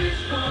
this one.